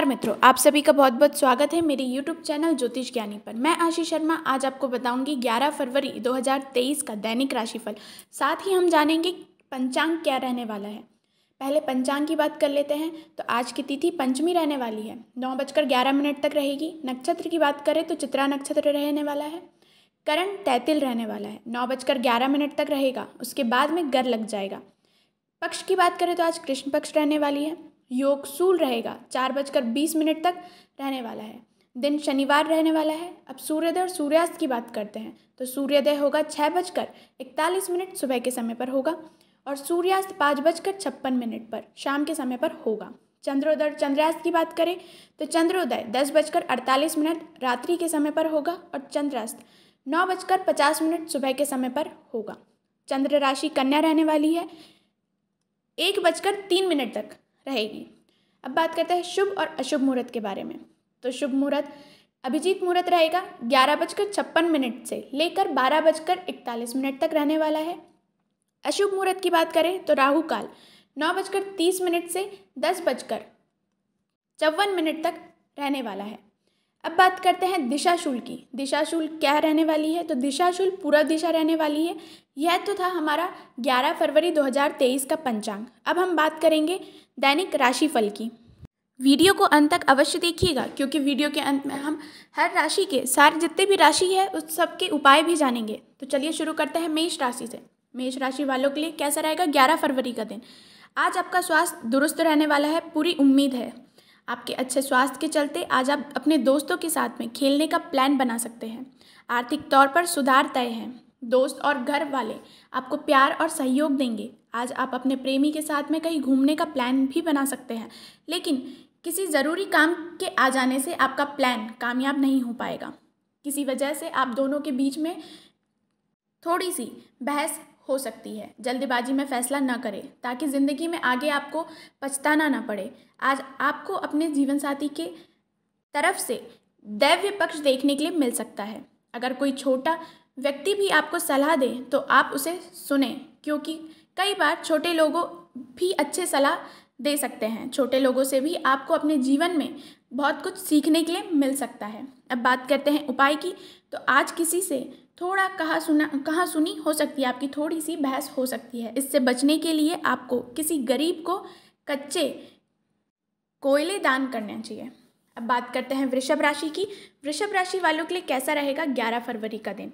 नमस्कार मित्रों, आप सभी का बहुत बहुत स्वागत है मेरे YouTube चैनल ज्योतिष ज्ञानी पर। मैं आशीष शर्मा, आज आपको बताऊँगी 11 फरवरी 2023 का दैनिक राशिफल। साथ ही हम जानेंगे पंचांग क्या रहने वाला है। पहले पंचांग की बात कर लेते हैं तो आज की तिथि पंचमी रहने वाली है। नौ बजकर ग्यारह मिनट तक रहेगी। नक्षत्र की बात करें तो चित्रा नक्षत्र रहने वाला है। करण तैतिल रहने वाला है। नौ बजकर ग्यारह मिनट तक रहेगा। उसके बाद में गर लग जाएगा। पक्ष की बात करें तो आज कृष्ण पक्ष रहने वाली है। योग सूल रहेगा। चार बजकर बीस मिनट तक रहने वाला है। दिन शनिवार रहने वाला है। अब सूर्योदय और सूर्यास्त की बात करते हैं। तो सूर्योदय होगा छः बजकर इकतालीस मिनट सुबह के समय पर होगा और सूर्यास्त पाँच बजकर छप्पन मिनट पर शाम के समय पर होगा। चंद्रोदय और चंद्रास्त की बात करें तो चंद्रोदय दस बजकर अड़तालीस मिनट रात्रि के समय पर होगा और चंद्रास्त नौ बजकर पचास मिनट सुबह के समय पर होगा। चंद्र राशि कन्या रहने वाली है। एक बजकर तीन मिनट तक रहेगी। अब बात करते हैं शुभ और अशुभ मुहूर्त के बारे में। तो शुभ मुहूर्त, अभिजीत मुहूर्त रहेगा ग्यारह बजकर छप्पन मिनट से लेकर बारह बजकर इकतालीस मिनट तक रहने वाला है। अशुभ मुहूर्त की बात करें तो राहु काल, नौ बजकर तीस मिनट से दस बजकर चौवन मिनट तक रहने वाला है। अब बात करते हैं दिशाशूल की। दिशाशूल क्या रहने वाली है? तो दिशाशूल पूरा दिशा रहने वाली है। यह तो था हमारा 11 फरवरी 2023 का पंचांग। अब हम बात करेंगे दैनिक राशिफल की। वीडियो को अंत तक अवश्य देखिएगा, क्योंकि वीडियो के अंत में हम हर राशि के सारे जितने भी राशि है, उस सब के उपाय भी जानेंगे। तो चलिए शुरू करते हैं मेष राशि से। मेष राशि वालों के लिए कैसा रहेगा? ग्यारह फरवरी का दिन। आज आपका स्वास्थ्य दुरुस्त रहने वाला है, पूरी उम्मीद है। आपके अच्छे स्वास्थ्य के चलते आज आप अपने दोस्तों के साथ में खेलने का प्लान बना सकते हैं। आर्थिक तौर पर सुधार तय है। दोस्त और घर वाले आपको प्यार और सहयोग देंगे। आज आप अपने प्रेमी के साथ में कहीं घूमने का प्लान भी बना सकते हैं। लेकिन किसी ज़रूरी काम के आ जाने से आपका प्लान कामयाब नहीं हो पाएगा। किसी वजह से आप दोनों के बीच में थोड़ी सी बहस हो सकती है। जल्दबाजी में फैसला न करें, ताकि ज़िंदगी में आगे आपको पछताना ना पड़े। आज आपको अपने जीवन साथी के तरफ़ से दैव्य पक्ष देखने के लिए मिल सकता है। अगर कोई छोटा व्यक्ति भी आपको सलाह दे तो आप उसे सुने, क्योंकि कई बार छोटे लोगों भी अच्छे सलाह दे सकते हैं। छोटे लोगों से भी आपको अपने जीवन में बहुत कुछ सीखने के लिए मिल सकता है। अब बात करते हैं उपाय की। तो आज किसी से थोड़ा कहा सुना, कहा सुनी हो सकती है, आपकी थोड़ी सी बहस हो सकती है। इससे बचने के लिए आपको किसी गरीब को कच्चे कोयले दान करने चाहिए। अब बात करते हैं वृषभ राशि की। वृषभ राशि वालों के लिए कैसा रहेगा ग्यारह फरवरी का दिन?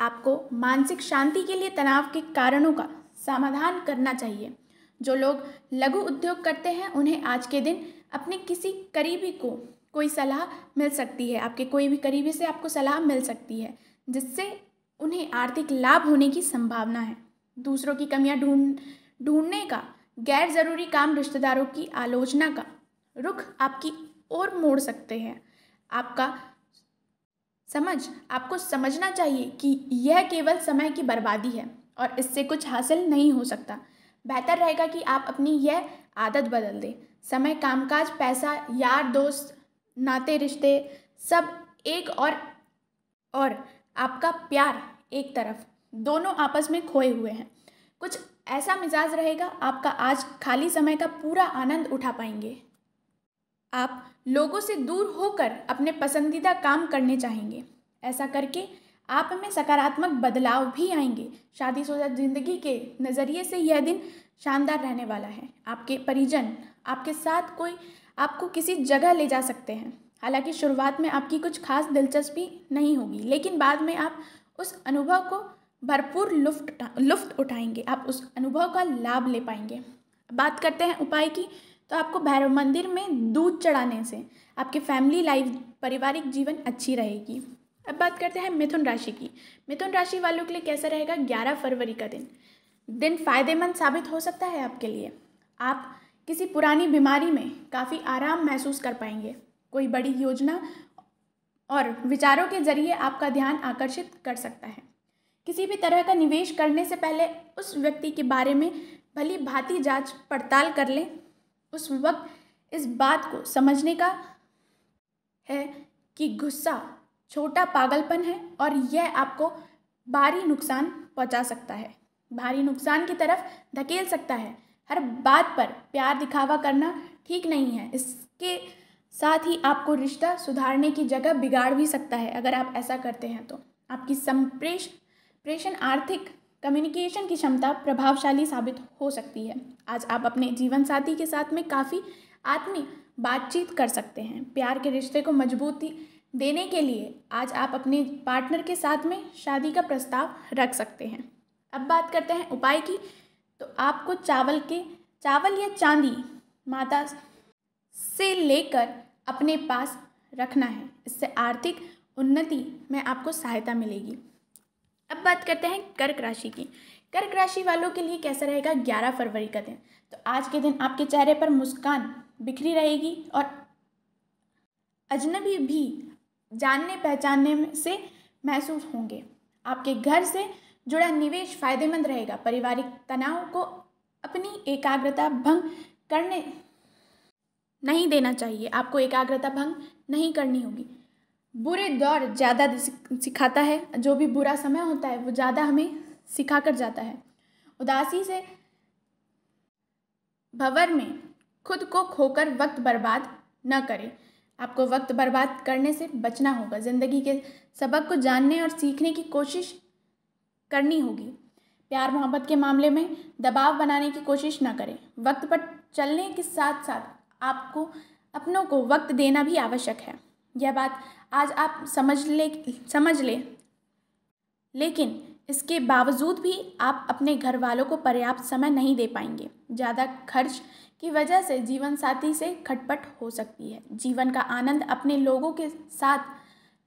आपको मानसिक शांति के लिए तनाव के कारणों का समाधान करना चाहिए। जो लोग लघु उद्योग करते हैं, उन्हें आज के दिन अपने किसी करीबी को कोई सलाह मिल सकती है। आपके कोई भी करीबी से आपको सलाह मिल सकती है, जिससे उन्हें आर्थिक लाभ होने की संभावना है। दूसरों की कमियाँ ढूंढ ढूँढने का, गैर ज़रूरी काम रिश्तेदारों की आलोचना का रुख आपकी ओर मोड़ सकते हैं। आपका समझ, आपको समझना चाहिए कि यह केवल समय की बर्बादी है। और इससे कुछ हासिल नहीं हो सकता। बेहतर रहेगा कि आप अपनी यह आदत बदल दें। समय, कामकाज, पैसा, यार, दोस्त, नाते, रिश्ते, सब एक और और आपका प्यार एक तरफ़, दोनों आपस में खोए हुए हैं। कुछ ऐसा मिजाज रहेगा, आपका आज खाली समय का पूरा आनंद उठा पाएँगे। आप लोगों से दूर होकर अपने पसंदीदा काम करने चाहेंगे। ऐसा करके आप में सकारात्मक बदलाव भी आएँगे। शादीशुदा ज़िंदगी के नज़रिए से यह दिन शानदार रहने वाला है। आपके परिजन, आपके साथ कोई आपको किसी जगह ले जा सकते हैं। हालाँकि शुरुआत में आपकी कुछ खास दिलचस्पी नहीं होगी, लेकिन बाद में आप उस अनुभव को भरपूर लुफ्ट लुफ्त उठाएँगे। आप उस अनुभव का लाभ ले पाएँगे। बात करते हैं उपाय की तो आपको भैरव मंदिर में दूध चढ़ाने से आपकी फैमिली लाइफ, पारिवारिक जीवन अच्छी रहेगी। अब बात करते हैं मिथुन राशि की। मिथुन राशि वालों के लिए कैसा रहेगा? ग्यारह फरवरी का दिन। दिन फ़ायदेमंद साबित हो सकता है आपके लिए। आप किसी पुरानी बीमारी में काफ़ी आराम महसूस कर पाएँगे। कोई बड़ी योजना और विचारों के ज़रिए आपका ध्यान आकर्षित कर सकता है। किसी भी तरह का निवेश करने से पहले उस व्यक्ति के बारे में भली भांति जाँच पड़ताल कर लें। उस वक्त इस बात को समझने का है कि गुस्सा छोटा पागलपन है और यह आपको भारी नुकसान पहुँचा सकता है। भारी नुकसान की तरफ़ धकेल सकता है। हर बात पर प्यार दिखावा करना ठीक नहीं है। इसके साथ ही आपको रिश्ता सुधारने की जगह बिगाड़ भी सकता है, अगर आप ऐसा करते हैं तो। आपकी संप्रेष प्रेषण आर्थिक कम्युनिकेशन की क्षमता प्रभावशाली साबित हो सकती है। आज आप अपने जीवन साथी के साथ में काफ़ी आत्मीय बातचीत कर सकते हैं। प्यार के रिश्ते को मजबूती देने के लिए आज आप अपने पार्टनर के साथ में शादी का प्रस्ताव रख सकते हैं। अब बात करते हैं उपाय की। तो आपको चावल के, चावल या चांदी माता से लेकर अपने पास रखना है। इससे आर्थिक उन्नति में आपको सहायता मिलेगी। अब बात करते हैं कर्क राशि की। कर्क राशि वालों के लिए कैसा रहेगा? ग्यारह फरवरी का दिन। तो आज के दिन आपके चेहरे पर मुस्कान बिखरी रहेगी और अजनबी भी जानने, पहचानने से महसूस होंगे। आपके घर से जुड़ा निवेश फ़ायदेमंद रहेगा। पारिवारिक तनाव को अपनी एकाग्रता भंग करने नहीं देना चाहिए। आपको एकाग्रता भंग नहीं करनी होगी। बुरे दौर ज़्यादा सिखाता है। जो भी बुरा समय होता है, वो ज़्यादा हमें सिखा कर जाता है। उदासी से भवर में खुद को खोकर वक्त बर्बाद न करें। आपको वक्त बर्बाद करने से बचना होगा। ज़िंदगी के सबक को जानने और सीखने की कोशिश करनी होगी। प्यार मोहब्बत के मामले में दबाव बनाने की कोशिश ना करें। वक्त पर चलने के साथ साथ आपको, अपनों को वक्त देना भी आवश्यक है। यह बात आज आप समझ ले, समझ लें। लेकिन इसके बावजूद भी आप अपने घर वालों को पर्याप्त समय नहीं दे पाएँगे। ज़्यादा खर्च की वजह से जीवन साथी से खटपट हो सकती है। जीवन का आनंद अपने लोगों के साथ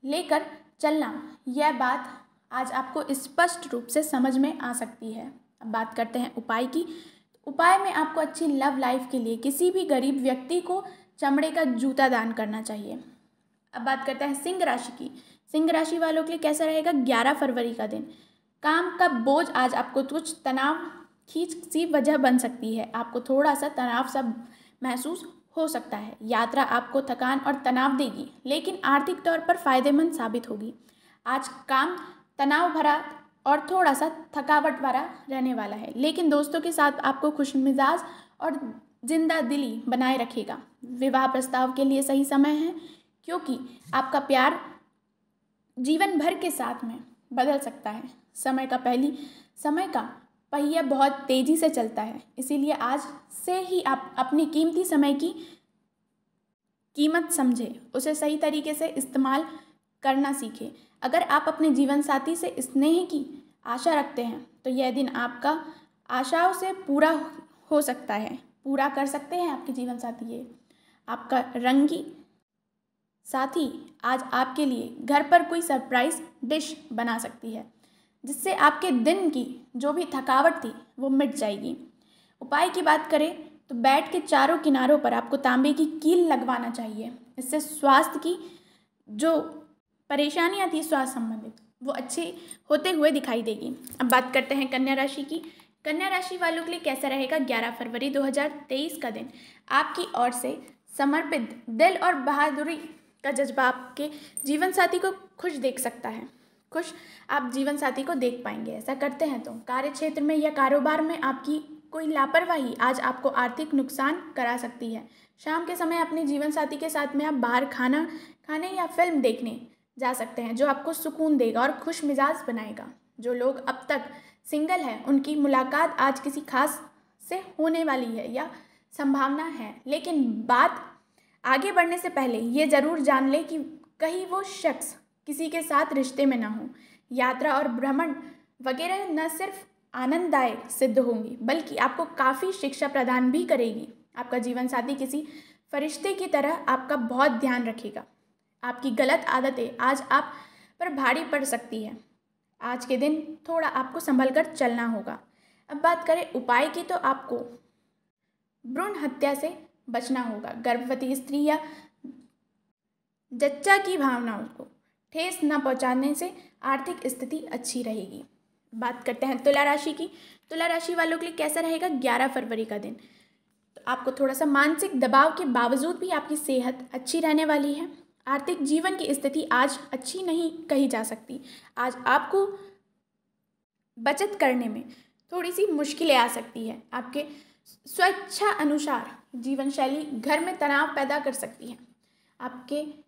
लेकर चलना, यह बात आज आपको स्पष्ट रूप से समझ में आ सकती है। अब बात करते हैं उपाय की। उपाय में आपको अच्छी लव लाइफ के लिए किसी भी गरीब व्यक्ति को चमड़े का जूता दान करना चाहिए। अब बात करते हैं सिंह राशि की। सिंह राशि वालों के लिए कैसा रहेगा? ग्यारह फरवरी का दिन। काम का बोझ आज आपको कुछ तनाव खींच सी वजह बन सकती है। आपको थोड़ा सा तनाव सा महसूस हो सकता है। यात्रा आपको थकान और तनाव देगी, लेकिन आर्थिक तौर पर फ़ायदेमंद साबित होगी। आज काम तनाव भरा और थोड़ा सा थकावट भरा रहने वाला है, लेकिन दोस्तों के साथ आपको खुश मिजाज और ज़िंदा दिली बनाए रखेगा। विवाह प्रस्ताव के लिए सही समय है, क्योंकि आपका प्यार जीवन भर के साथ में बदल सकता है। समय का पहली, समय का पहिया बहुत तेज़ी से चलता है। इसीलिए आज से ही आप अपनी कीमती समय की कीमत समझें। उसे सही तरीके से इस्तेमाल करना सीखें। अगर आप अपने जीवन साथी से स्नेह की आशा रखते हैं तो यह दिन आपका आशाओं से पूरा हो सकता है। पूरा कर सकते हैं आपके जीवन साथी ये। आपका रंगी साथी आज आपके लिए घर पर कोई सरप्राइज़ डिश बना सकती है। जिससे आपके दिन की जो भी थकावट थी, वो मिट जाएगी। उपाय की बात करें तो बेड के चारों किनारों पर आपको तांबे की कील लगवाना चाहिए। इससे स्वास्थ्य की जो परेशानियाँ थी, स्वास्थ्य संबंधित, वो अच्छे होते हुए दिखाई देगी। अब बात करते हैं कन्या राशि की। कन्या राशि वालों के लिए कैसा रहेगा? 11 फरवरी 2023 का दिन। आपकी ओर से समर्पित दिल और बहादुरी का जज्बा आपके जीवन साथी को खुश देख सकता है। खुश, आप जीवन साथी को देख पाएँगे। ऐसा करते हैं तो कार्य क्षेत्र में या कारोबार में आपकी कोई लापरवाही आज आपको आर्थिक नुकसान करा सकती है। शाम के समय अपने जीवन साथी के साथ में आप बाहर खाना, खाने या फ़िल्म देखने जा सकते हैं, जो आपको सुकून देगा और खुश मिजाज बनाएगा। जो लोग अब तक सिंगल हैं, उनकी मुलाकात आज किसी खास से होने वाली है या संभावना है। लेकिन बात आगे बढ़ने से पहले ये ज़रूर जान लें कि कहीं वो शख्स किसी के साथ रिश्ते में ना हो। यात्रा और भ्रमण वगैरह न सिर्फ़ आनंददायक सिद्ध होंगी, बल्कि आपको काफ़ी शिक्षा प्रदान भी करेगी। आपका जीवन साथी किसी फरिश्ते की तरह आपका बहुत ध्यान रखेगा। आपकी गलत आदतें आज आप पर भारी पड़ सकती है। आज के दिन थोड़ा आपको संभल कर चलना होगा। अब बात करें उपाय की तो आपको भ्रूण हत्या से बचना होगा। गर्भवती स्त्री या जच्चा की भावनाओं को। ठेस न पहुँचाने से आर्थिक स्थिति अच्छी रहेगी। बात करते हैं तुला राशि की। तुला राशि वालों के लिए कैसा रहेगा? ग्यारह फरवरी का दिन। तो आपको थोड़ा सा मानसिक दबाव के बावजूद भी आपकी सेहत अच्छी रहने वाली है। आर्थिक जीवन की स्थिति आज अच्छी नहीं कही जा सकती। आज आपको बचत करने में थोड़ी सी मुश्किलें आ सकती है। आपके स्वेच्छा अनुसार जीवन शैली घर में तनाव पैदा कर सकती है। आपके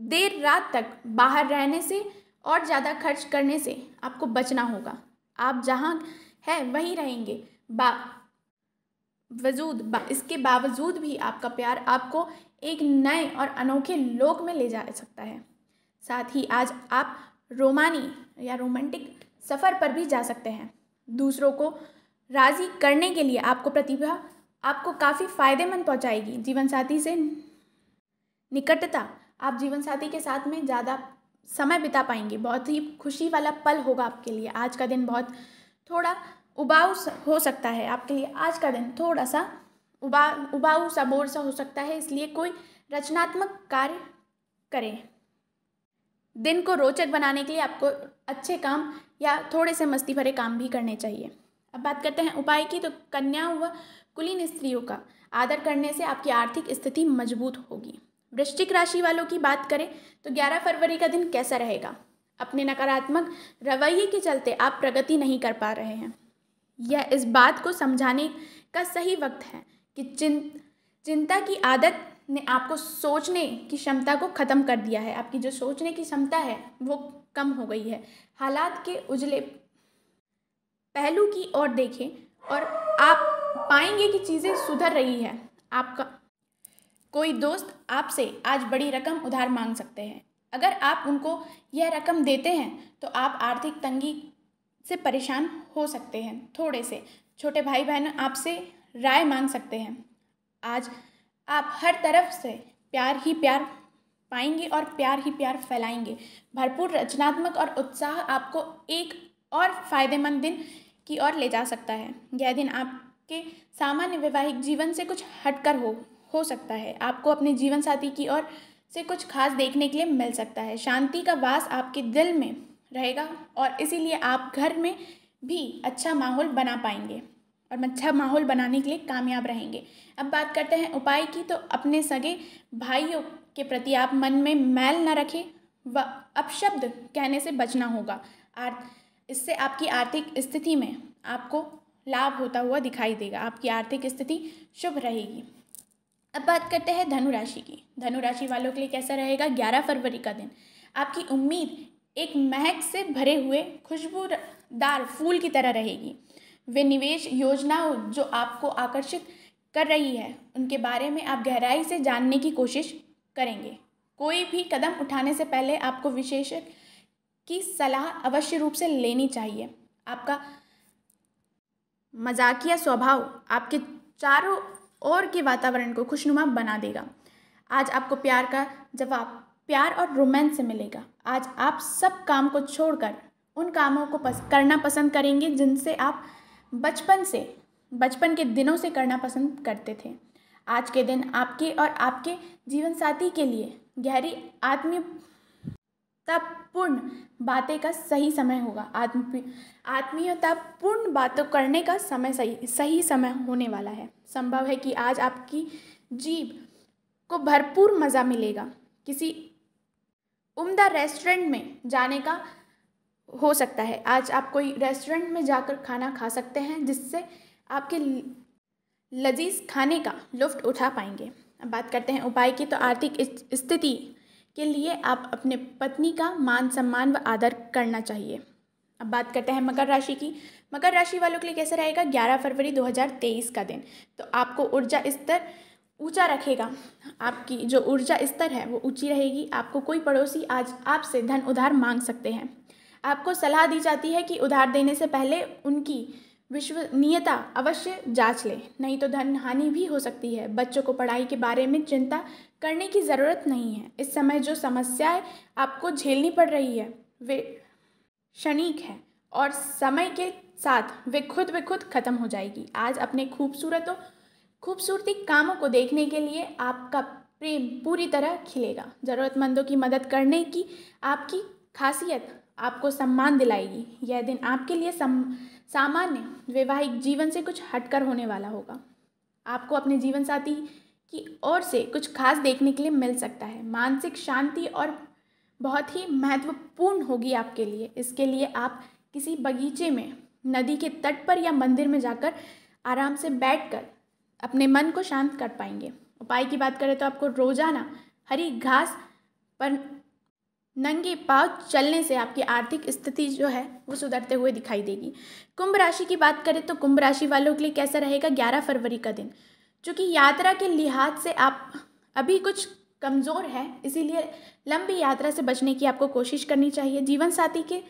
देर रात तक बाहर रहने से और ज़्यादा खर्च करने से आपको बचना होगा। आप जहाँ है वहीं रहेंगे। बा वजूद बा, इसके बावजूद भी आपका प्यार आपको एक नए और अनोखे लोक में ले जा सकता है। साथ ही आज आप रोमानी या रोमांटिक सफ़र पर भी जा सकते हैं। दूसरों को राज़ी करने के लिए आपको प्रतिभा आपको काफ़ी फ़ायदेमंद पहुंचाएगी। जीवन साथी से निकटता आप जीवन साथी के साथ में ज़्यादा समय बिता पाएँगे। बहुत ही खुशी वाला पल होगा आपके लिए। आज का दिन बहुत थोड़ा उबाऊ हो सकता है आपके लिए। आज का दिन थोड़ा सा उबा, उबाऊ सा, बोर सा हो सकता है, इसलिए कोई रचनात्मक कार्य करें। दिन को रोचक बनाने के लिए आपको अच्छे काम या थोड़े से मस्ती भरे काम भी करने चाहिए। अब बात करते हैं उपाय की तो कन्या व कुलीन स्त्रियों का आदर करने से आपकी आर्थिक स्थिति मज़बूत होगी। वृश्चिक राशि वालों की बात करें तो 11 फरवरी का दिन कैसा रहेगा? अपने नकारात्मक रवैये के चलते आप प्रगति नहीं कर पा रहे हैं। यह इस बात को समझाने का सही वक्त है कि चिं, चिंता की आदत ने आपको सोचने की क्षमता को ख़त्म कर दिया है। आपकी जो सोचने की क्षमता है, वो कम हो गई है। हालात के उजले पहलू की ओर देखें और आप पाएँगे कि चीज़ें सुधर रही है। आपका कोई दोस्त आपसे आज बड़ी रकम उधार मांग सकते हैं। अगर आप उनको यह रकम देते हैं तो आप आर्थिक तंगी से परेशान हो सकते हैं। थोड़े से छोटे भाई बहन आपसे राय मांग सकते हैं। आज आप हर तरफ़ से प्यार ही प्यार पाएँगे और प्यार ही प्यार फैलाएँगे। भरपूर रचनात्मक और उत्साह आपको एक और फ़ायदेमंद दिन की ओर ले जा सकता है। यह दिन आपके सामान्य वैवाहिक जीवन से कुछ हटकर हो। हो सकता है। आपको अपने जीवन साथी की ओर से कुछ खास देखने के लिए मिल सकता है। शांति का वास आपके दिल में रहेगा और इसीलिए आप घर में भी अच्छा माहौल बना पाएँगे और अच्छा माहौल बनाने के लिए कामयाब रहेंगे। अब बात करते हैं उपाय की तो अपने सगे भाइयों के प्रति आप मन में मैल न रखें व अपशब्द कहने से बचना होगा। आर, इससे आपकी आर्थिक स्थिति में आपको लाभ होता हुआ दिखाई देगा। आपकी आर्थिक स्थिति शुभ रहेगी। अब बात करते हैं धनु राशि की। धनु राशि वालों के लिए कैसा रहेगा? ग्यारह फरवरी का दिन। आपकी उम्मीद एक महक से भरे हुए खुशबूदार फूल की तरह रहेगी। वे निवेश योजनाओं जो आपको आकर्षित कर रही है, उनके बारे में आप गहराई से जानने की कोशिश करेंगे। कोई भी कदम उठाने से पहले आपको विशेषज्ञ की सलाह अवश्य रूप से लेनी चाहिए। आपका मजाकिया स्वभाव आपके चारों ओर के वातावरण को खुशनुमा बना देगा। आज आपको प्यार का जवाब प्यार और रोमांस से मिलेगा। आज आप सब काम को छोड़कर उन कामों को पस, करना पसंद करेंगे जिनसे आप बचपन से बचपन के दिनों से करना पसंद करते थे। आज के दिन आपके और आपके जीवन साथी के लिए गहरी आत्मीयतापूर्ण बातें का सही समय होगा। आत्मी आत्मीयतापूर्ण बातों करने का समय सही सही समय होने वाला है। संभव है कि आज आपकी जीव को भरपूर मज़ा मिलेगा। किसी उम्दा रेस्टोरेंट में जाने का हो सकता है। आज आप कोई रेस्टोरेंट में जाकर खाना खा सकते हैं, जिससे आपके लजीज खाने का लुफ्त उठा पाएँगे। अब बात करते हैं उपाय की तो आर्थिक स्थिति के लिए आप अपने पत्नी का मान, सम्मान व आदर करना चाहिए। अब बात करते हैं मकर राशि की। मकर राशि वालों के लिए कैसे रहेगा? ग्यारह फरवरी 2023 का दिन। तो आपको ऊर्जा स्तर ऊँचा रखेगा। आपकी जो ऊर्जा स्तर है, वो ऊँची रहेगी। आपको कोई पड़ोसी आज आपसे धन उधार मांग सकते हैं। आपको सलाह दी जाती है कि उधार देने से पहले उनकी विश्वनीयता अवश्य जाँच लें। नहीं तो धन हानि भी हो सकती है। बच्चों को पढ़ाई के बारे में चिंता करने की ज़रूरत नहीं है। इस समय जो समस्याएँ आपको झेलनी पड़ रही है, वे क्षणिक है और समय के साथ वे खुद ब खुद ख़त्म हो जाएगी। आज अपने खूबसूरतों, खूबसूरती कामों को देखने के लिए आपका प्रेम पूरी तरह खिलेगा। ज़रूरतमंदों की मदद करने की आपकी खासियत आपको सम्मान दिलाएगी। यह दिन आपके लिए सम सामान्य वैवाहिक जीवन से कुछ हटकर होने वाला होगा। आपको अपने जीवन साथी की ओर से कुछ खास देखने के लिए मिल सकता है। मानसिक शांति और बहुत ही महत्वपूर्ण होगी आपके लिए। इसके लिए आप किसी बगीचे में, नदी के तट पर या मंदिर में जाकर आराम से बैठकर अपने मन को शांत कर पाएँगे। उपाय की बात करें तो आपको रोज़ाना हरी घास पर नंगे पाँव चलने से आपकी आर्थिक स्थिति जो है, वो सुधरते हुए दिखाई देगी। कुंभ राशि की बात करें तो कुंभ राशि वालों के लिए कैसा रहेगा? ग्यारह फरवरी का दिन। चूँकि यात्रा के लिहाज से आप अभी कुछ कमज़ोर है, इसीलिए लंबी यात्रा से बचने की आपको कोशिश करनी चाहिए। जीवन साथी के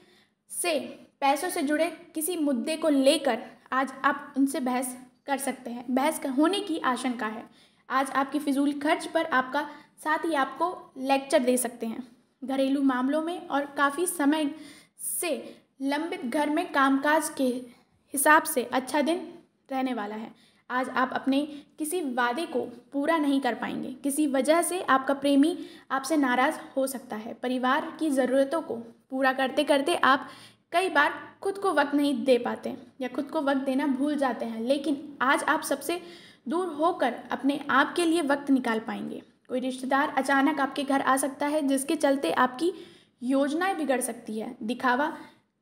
से, पैसों से जुड़े किसी मुद्दे को लेकर आज आप उनसे बहस कर सकते हैं। बहस होने की आशंका है। आज आपकी फिजूल खर्च पर आपका साथ ही आपको लेक्चर दे सकते हैं। घरेलू मामलों में और काफ़ी समय से लंबित घर में कामकाज के हिसाब से अच्छा दिन रहने वाला है। आज आप अपने किसी वादे को पूरा नहीं कर पाएँगे। किसी वजह से आपका प्रेमी आपसे नाराज़ हो सकता है। परिवार की ज़रूरतों को पूरा करते करते आप कई बार खुद को वक्त नहीं दे पाते या खुद को वक्त देना भूल जाते हैं। लेकिन आज आप सबसे दूर होकर अपने आप के लिए वक्त निकाल पाएँगे। कोई रिश्तेदार अचानक आपके घर आ सकता है, जिसके चलते आपकी योजनाएँ बिगड़ सकती है। दिखावा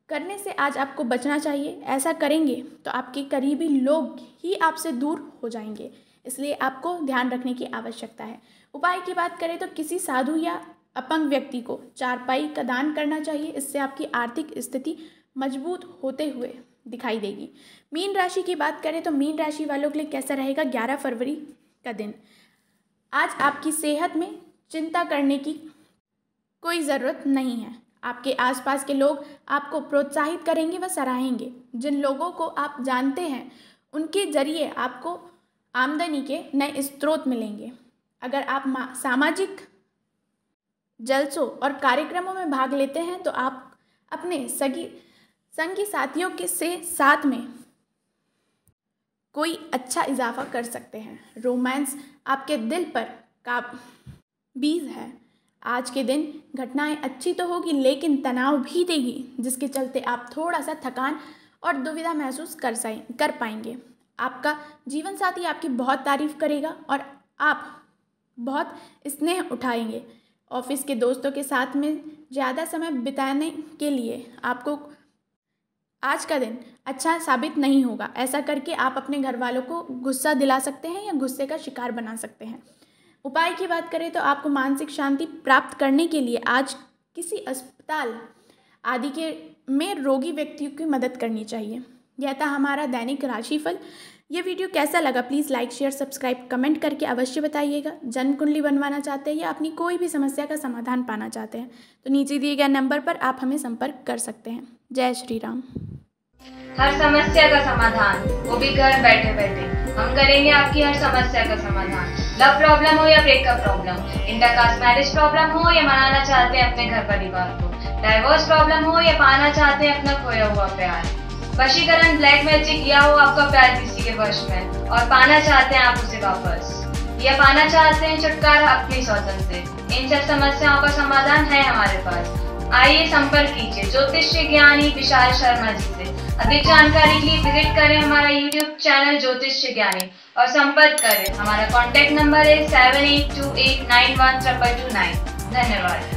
करने से आज आपको बचना चाहिए। ऐसा करेंगे तो आपके करीबी लोग ही आपसे दूर हो जाएँगे। इसलिए आपको ध्यान रखने की आवश्यकता है। उपाय की बात करें तो किसी साधु या अपंग व्यक्ति को चारपाई का दान करना चाहिए। इससे आपकी आर्थिक स्थिति मज़बूत होते हुए दिखाई देगी। मीन राशि की बात करें तो मीन राशि वालों के लिए कैसा रहेगा? ग्यारह फरवरी का दिन। आज आपकी सेहत में चिंता करने की कोई ज़रूरत नहीं है। आपके आसपास के लोग आपको प्रोत्साहित करेंगे व सराहेंगे। जिन लोगों को आप जानते हैं, उनके ज़रिए आपको आमदनी के नए स्रोत मिलेंगे। अगर आप सामाजिक जलसों और कार्यक्रमों में भाग लेते हैं तो आप अपने सगी, संगी साथियों के से साथ में कोई अच्छा इजाफा कर सकते हैं। रोमांस आपके दिल पर का बीज है। आज के दिन घटनाएँ अच्छी तो होगी, लेकिन तनाव भी देगी, जिसके चलते आप थोड़ा सा थकान और दुविधा महसूस कर साई, कर पाएँगे। आपका जीवन साथी आपकी बहुत तारीफ़ करेगा और आप बहुत स्नेह उठाएँगे। ऑफ़िस के दोस्तों के साथ में ज़्यादा समय बिताने के लिए आपको आज का दिन अच्छा साबित नहीं होगा। ऐसा करके आप अपने घर वालों को गुस्सा दिला सकते हैं या गुस्से का शिकार बना सकते हैं। उपाय की बात करें तो आपको मानसिक शांति प्राप्त करने के लिए आज किसी अस्पताल आदि के में रोगी व्यक्तियों की मदद करनी चाहिए। यह था हमारा दैनिक राशिफल। ये वीडियो कैसा लगा please like, share, subscribe, comment करके अवश्य बताइएगा। जन्म कुंडली बनवाना चाहते हैं या अपनी कोई भी समस्या का समाधान पाना चाहते हैं तो नीचे दिए गए नंबर पर आप हमें संपर्क कर सकते हैं। जय श्री राम। हर समस्या का समाधान। वो भी घर बैठे बैठे। हम करेंगे आपकी हर समस्या का समाधान। लव प्रॉब्लम हो या breakup problem intercaste marriage problem हो या मनाना चाहते हैं अपने घर परिवार को? डाइवोर्स प्रॉब्लम हो या पाना चाहते हैं अपना खोया हुआ प्यार? वशीकरण ब्लैक मैजिक या हो आपका प्यार किसी के वश में? और पाना चाहते हैं आप उसे वापस? या पाना चाहते हैं छुटकारा अपनी स्वतंत्र से? इन सब समस्याओं का समाधान है हमारे पास। आइए संपर्क कीजिए। ज्योतिष, ज्ञानी, विशाल शर्मा जी से। अधिक जानकारी के लिए विज़िट करें हमारा यूट्यूब चैनल ज्योतिष ज्ञानी और संपर्क करें। हमारा कॉन्टैक्ट नंबर है seven eight two eight nine one triple two nine धन्यवाद।